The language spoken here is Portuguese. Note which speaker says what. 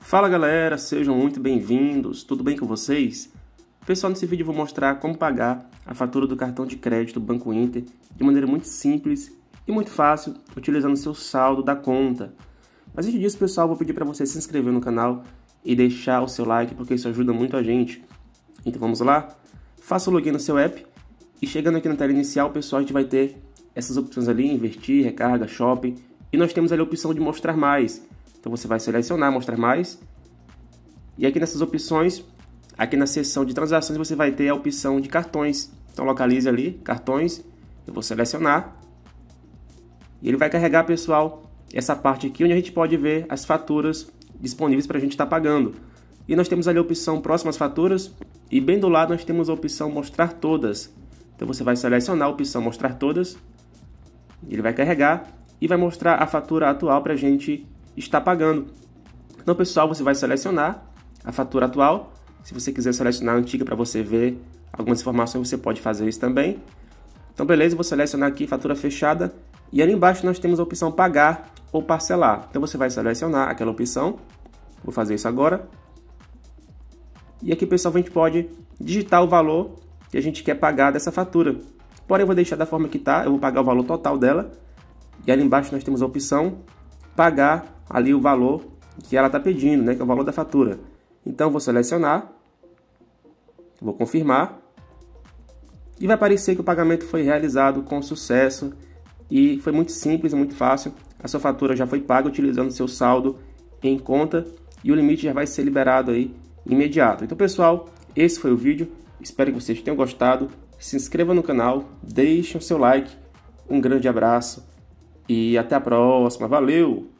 Speaker 1: Fala galera, sejam muito bem-vindos, tudo bem com vocês? Pessoal, nesse vídeo eu vou mostrar como pagar a fatura do cartão de crédito Banco Inter de maneira muito simples e muito fácil, utilizando o seu saldo da conta. Mas antes disso, pessoal, vou pedir para você se inscrever no canal e deixar o seu like, porque isso ajuda muito a gente. Então vamos lá? Faça o login no seu app e chegando aqui na tela inicial, pessoal, a gente vai ter essas opções ali, investir, recarga, shopping, e nós temos ali a opção de mostrar mais. Então você vai selecionar mostrar mais. E aqui nessas opções, aqui na seção de transações, você vai ter a opção de cartões. Então localize ali, cartões, eu vou selecionar. E ele vai carregar, pessoal, essa parte aqui onde a gente pode ver as faturas disponíveis para a gente estar tá pagando. E nós temos ali a opção próximas faturas e bem do lado nós temos a opção mostrar todas. Então você vai selecionar a opção mostrar todas, ele vai carregar e vai mostrar a fatura atual para a gente estar pagando. Então, pessoal, você vai selecionar a fatura atual. Se você quiser selecionar a antiga para você ver algumas informações, você pode fazer isso também. Então, beleza, vou selecionar aqui fatura fechada. E ali embaixo nós temos a opção pagar ou parcelar. Então, você vai selecionar aquela opção. Vou fazer isso agora. E aqui, pessoal, a gente pode digitar o valor que a gente quer pagar dessa fatura. Porém, eu vou deixar da forma que está. Eu vou pagar o valor total dela. E ali embaixo nós temos a opção pagar ali o valor que ela está pedindo, né, que é o valor da fatura. Então vou selecionar, vou confirmar e vai aparecer que o pagamento foi realizado com sucesso e foi muito simples muito fácil. A sua fatura já foi paga utilizando seu saldo em conta e o limite já vai ser liberado aí imediato. Então pessoal, esse foi o vídeo. Espero que vocês tenham gostado. Se inscreva no canal, deixe o seu like. Um grande abraço e até a próxima. Valeu!